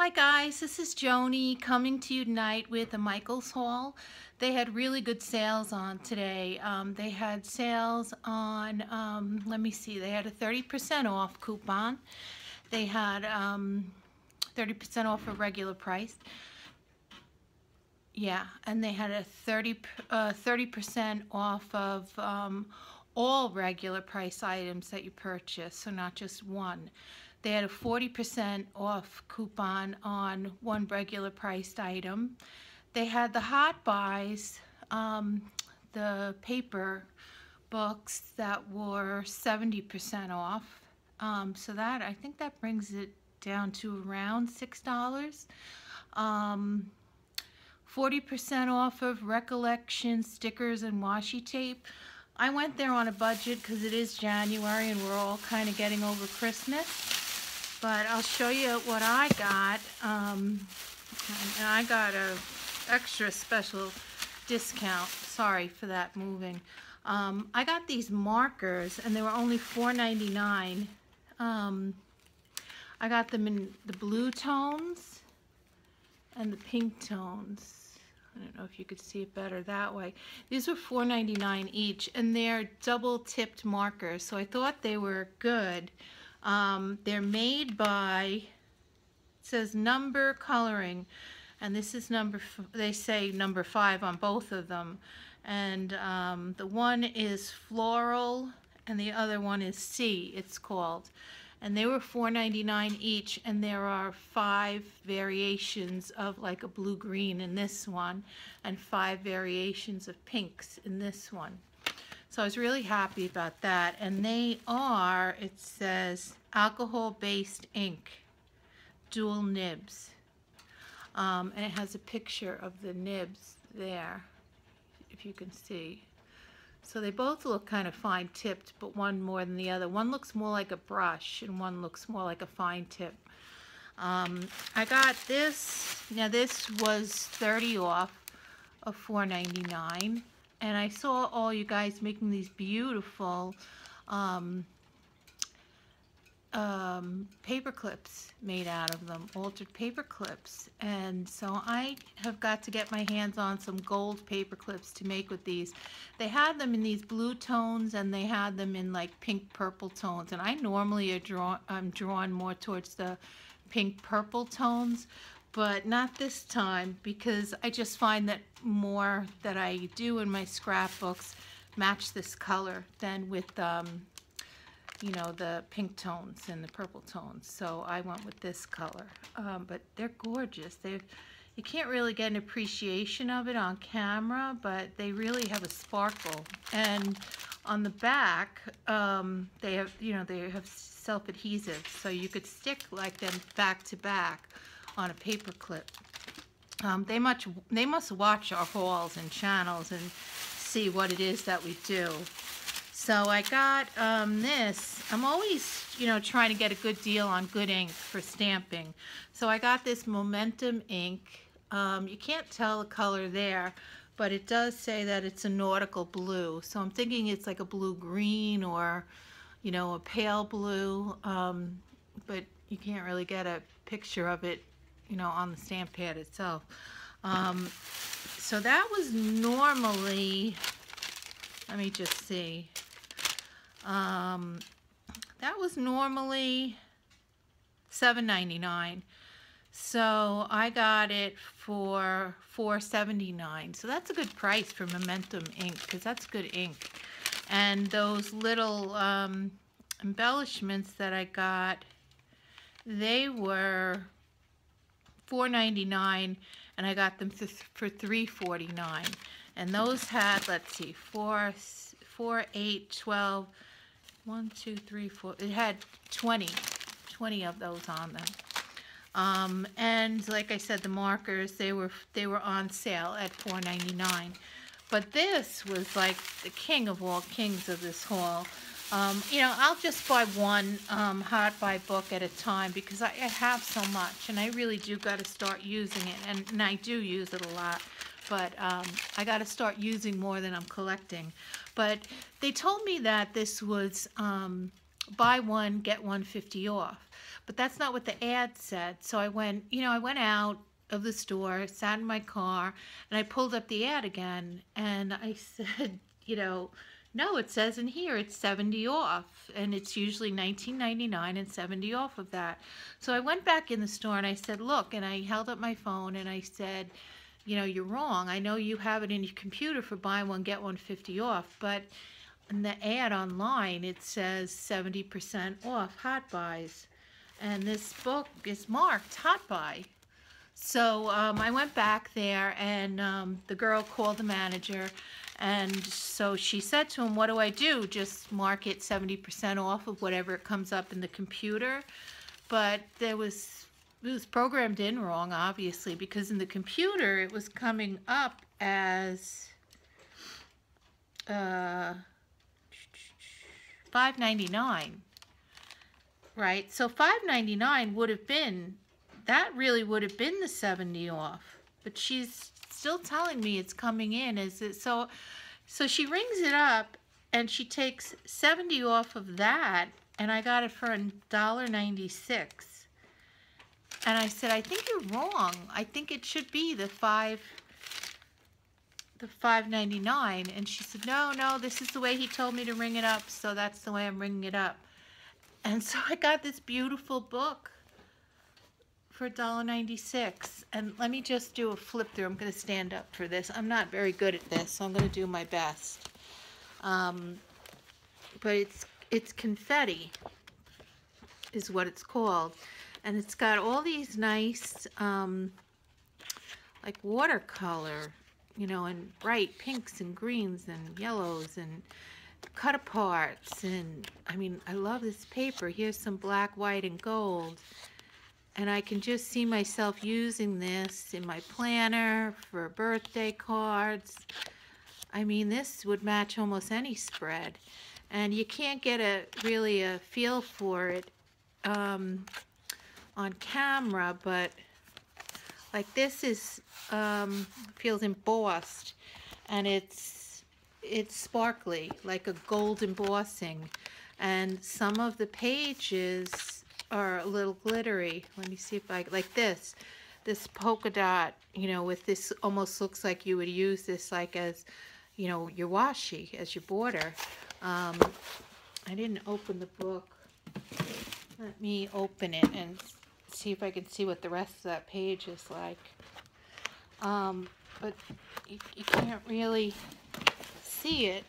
Hi guys, this is Joni coming to you tonight with a Michaels haul. They had really good sales on today. Um, they had sales on, um, let me see, they had a 30% off coupon. They had 30% um, off a regular price. Yeah, and they had a 30 uh, 30% off of um, all regular price items that you purchase, so not just one. They had a 40% off coupon on one regular priced item. They had the hot buys, um, the paper books that were 70% off. Um, so that, I think that brings it down to around $6. 40% um, off of recollection stickers and washi tape. I went there on a budget because it is January and we're all kind of getting over Christmas. But I'll show you what I got. Um, and I got a extra special discount. Sorry for that moving. Um, I got these markers and they were only $4.99. Um, I got them in the blue tones and the pink tones. I don't know if you could see it better that way. These were $4.99 each and they're double tipped markers so I thought they were good. Um, they're made by, it says number coloring, and this is number, they say number five on both of them. And um, the one is floral, and the other one is C, it's called. And they were $4.99 each, and there are five variations of like a blue-green in this one, and five variations of pinks in this one. So I was really happy about that. And they are, it says, alcohol-based ink, dual nibs. Um, and it has a picture of the nibs there, if you can see. So they both look kind of fine tipped, but one more than the other. One looks more like a brush and one looks more like a fine tip. Um, I got this, now this was 30 off of $4.99 and I saw all you guys making these beautiful um, um, paper clips made out of them, altered paper clips. And so I have got to get my hands on some gold paper clips to make with these. They had them in these blue tones and they had them in like pink purple tones. And I normally are draw I'm drawn more towards the pink purple tones, but not this time because I just find that more that I do in my scrapbooks match this color than with um, you know the pink tones and the purple tones. So I went with this color. Um, but they're gorgeous. They you can't really get an appreciation of it on camera but they really have a sparkle. And on the back um, they have you know they have self-adhesive so you could stick like them back to back on a paper clip. Um, they, much, they must watch our hauls and channels and see what it is that we do. So I got um, this. I'm always, you know, trying to get a good deal on good ink for stamping. So I got this Memento ink. Um, you can't tell the color there, but it does say that it's a nautical blue. So I'm thinking it's like a blue-green or, you know, a pale blue. Um, but you can't really get a picture of it you know, on the stamp pad itself. Um, so that was normally, let me just see, um, that was normally $7.99. So I got it for $4.79. So that's a good price for Memento ink because that's good ink. And those little um, embellishments that I got, they were $4.99 and I got them for $3.49. And those had, let's see, 4, 4, 8, 12, 1, 2, 3, 4, it had 20, 20 of those on them. Um, and like I said, the markers, they were, they were on sale at $4.99. But this was like the king of all kings of this haul. Um, you know, I'll just buy one um, hot buy book at a time because I, I have so much and I really do got to start using it and, and, I do use it a lot but um, I got to start using more than I'm collecting but they told me that this was um, buy one, get one fifty off. But that's not what the ad said. So I went, you know, I went out of the store, sat in my car, and I pulled up the ad again and I said, you know, no, it says in here it's 70 off, and it's usually 19.99 and 70 off of that. So I went back in the store and I said, look, and I held up my phone and I said, you know, you're wrong. I know you have it in your computer for buy one, get one 50 off, but in the ad online, it says 70% off hot buys. And this book is marked hot buy. So um, I went back there and um, the girl called the manager and so she said to him, what do I do? Just mark it 70% off of whatever it comes up in the computer. But there was, it was programmed in wrong, obviously, because in the computer it was coming up as uh, 5.99, right? So 5.99 would have been, that really would have been the 70 off. But she's still telling me it's coming in. Is it so? So she rings it up and she takes 70 off of that and I got it for a dollar ninety-six. And I said, I think you're wrong. I think it should be the five the 5.99 and she said no no this is the way he told me to ring it up so that's the way I'm ringing it up and so I got this beautiful book for $1.96. And let me just do a flip through. I'm going to stand up for this. I'm not very good at this, so I'm going to do my best. Um, but it's it's confetti is what it's called. And it's got all these nice um, like watercolor, you know, and bright pinks and greens and yellows and cut aparts. And I mean, I love this paper. Here's some black, white, and gold. And I can just see myself using this in my planner for birthday cards. I mean, this would match almost any spread. And you can't get a really a feel for it um, on camera, but like this is um, feels embossed and it's it's sparkly like a gold embossing and some of the pages are a little glittery. Let me see if I, like this, this polka dot, you know, with this almost looks like you would use this like as, you know, your washi, as your border. Um, I didn't open the book. Let me open it and see if I can see what the rest of that page is like. Um, but you, you can't really see it.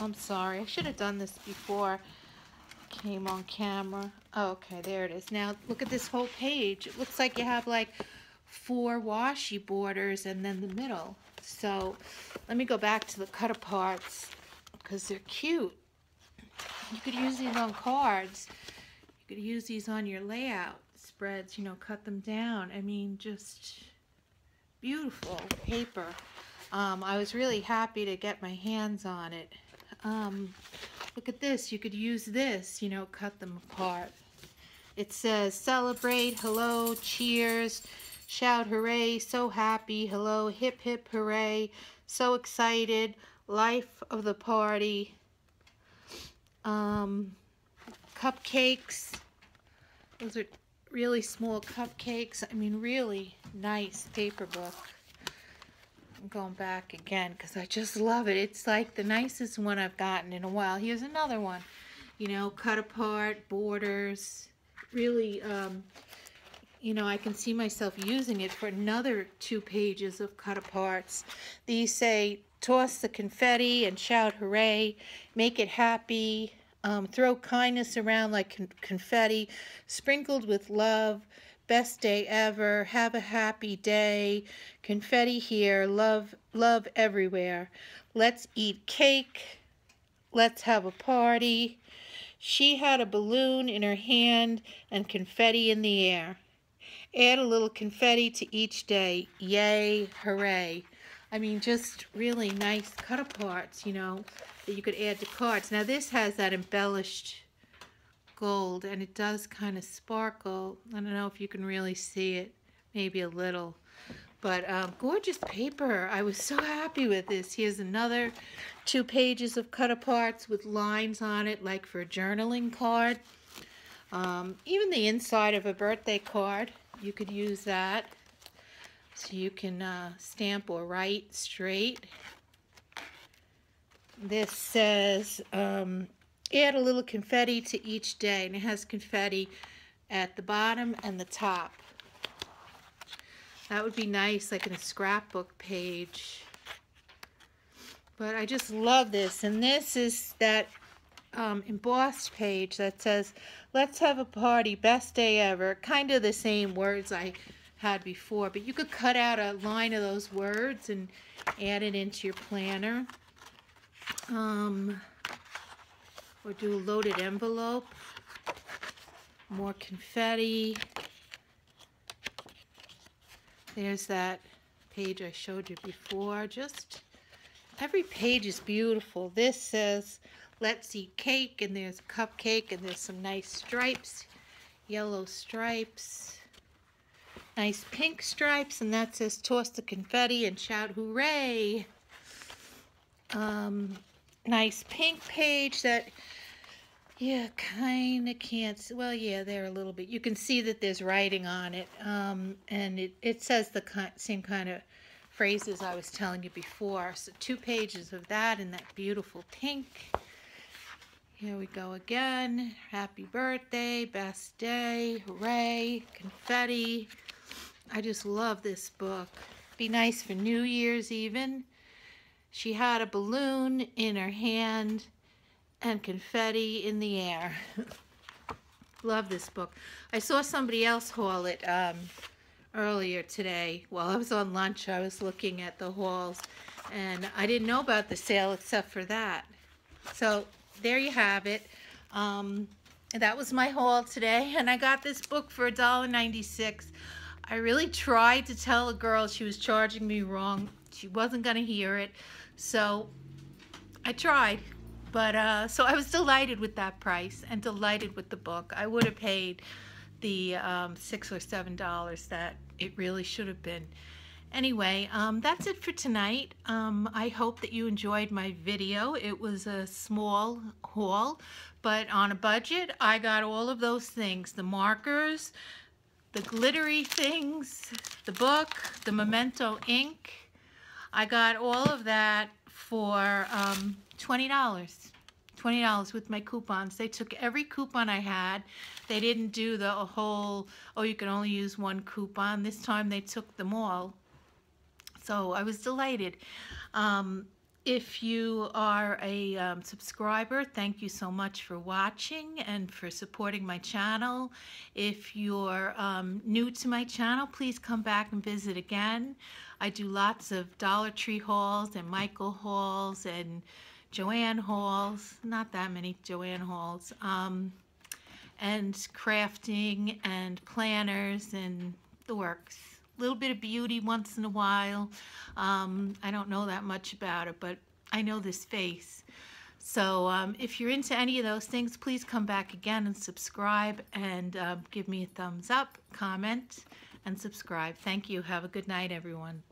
I'm sorry. I should have done this before came on camera. Oh, okay, there it is. Now, look at this whole page. It looks like you have like four washi borders and then the middle. So, let me go back to the cut aparts because they're cute. You could use these on cards. You could use these on your layout spreads, you know, cut them down. I mean, just beautiful paper. Um, I was really happy to get my hands on it. Um, look at this. You could use this, you know, cut them apart. It says celebrate, hello, cheers, shout hooray, so happy, hello, hip hip hooray, so excited, life of the party, um, cupcakes. Those are really small cupcakes. I mean, really nice paper book. I'm going back again because I just love it. It's like the nicest one I've gotten in a while. Here's another one. You know, cut apart, borders. Really, um, you know, I can see myself using it for another two pages of cut aparts. These say, toss the confetti and shout hooray, make it happy, um, throw kindness around like con confetti, sprinkled with love, best day ever, have a happy day, confetti here, love, love everywhere. Let's eat cake, let's have a party. She had a balloon in her hand and confetti in the air. Add a little confetti to each day. Yay, hooray. I mean, just really nice cut aparts, you know, that you could add to cards. Now, this has that embellished gold and it does kind of sparkle. I don't know if you can really see it, maybe a little, But um, gorgeous paper. I was so happy with this. Here's another two pages of cut aparts with lines on it, like for a journaling card. Um, even the inside of a birthday card, you could use that. So you can uh, stamp or write straight. This says, um, add a little confetti to each day. And it has confetti at the bottom and the top. That would be nice, like in a scrapbook page. But I just love this. And this is that um, embossed page that says, let's have a party, best day ever. Kind of the same words I had before. But you could cut out a line of those words and add it into your planner. Um, or do a loaded envelope. More confetti. There's that page I showed you before. Just every page is beautiful. This says, let's eat cake, and there's cupcake, and there's some nice stripes, yellow stripes, nice pink stripes, and that says toss the confetti and shout hooray. Um, nice pink page that yeah, kind of can't. Well, yeah, there a little bit. You can see that there's writing on it, um, and it, it says the same kind of phrases I was telling you before. So two pages of that in that beautiful pink. Here we go again. Happy birthday, best day, hooray, confetti. I just love this book. Be nice for New Year's even. She had a balloon in her hand and confetti in the air. Love this book. I saw somebody else haul it um, earlier today. While I was on lunch, I was looking at the hauls, and I didn't know about the sale except for that. So there you have it. Um, that was my haul today, and I got this book for $1.96. I really tried to tell a girl she was charging me wrong. She wasn't going to hear it. So I tried. But uh, so I was delighted with that price and delighted with the book. I would have paid the um, six or seven dollars that it really should have been. Anyway, um, that's it for tonight. Um, I hope that you enjoyed my video. It was a small haul, but on a budget, I got all of those things. The markers, the glittery things, the book, the Memento ink. I got all of that for um, $20. $20 with my coupons. They took every coupon I had. They didn't do the whole, oh, you can only use one coupon. This time they took them all. So I was delighted. Um, if you are a um, subscriber, thank you so much for watching and for supporting my channel. If you're um, new to my channel, please come back and visit again. I do lots of Dollar Tree hauls and Michael hauls and Joann hauls, not that many Joann hauls, um, and crafting and planners and the works. A little bit of beauty once in a while. Um, I don't know that much about it, but I know this face. So um, if you're into any of those things, please come back again and subscribe and uh, give me a thumbs up, comment, and subscribe. Thank you. Have a good night, everyone.